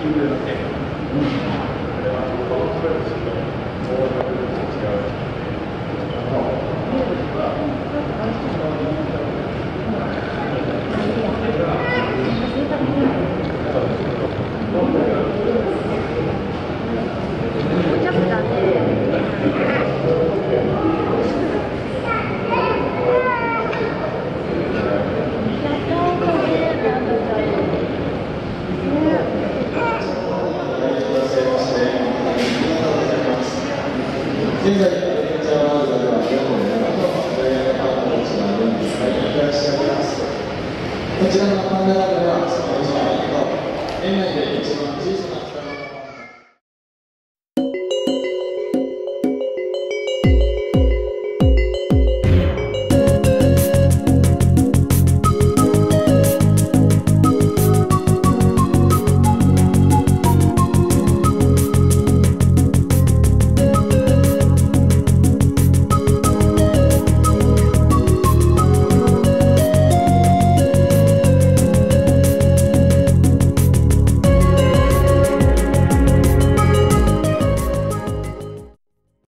金メうルで、うん、あれは本当にすごいですけど。現在、ベンチャーワールドでは、日本7のプレイヤーパートナーたちが現在、最近暮らしております。こちらのパンダラードでは、そのうちの1個、園内で一番小さな